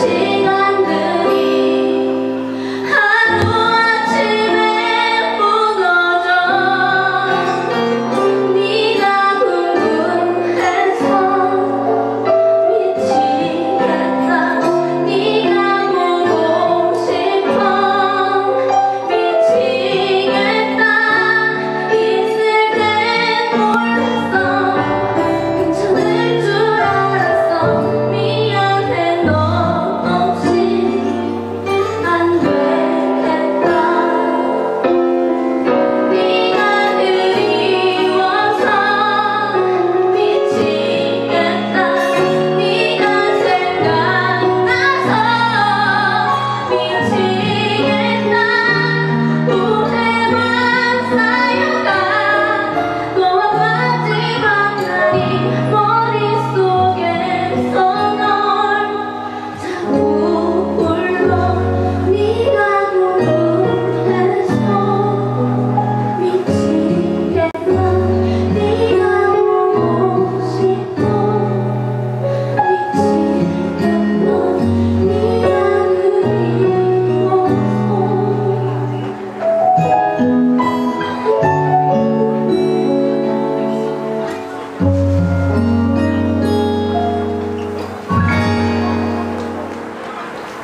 see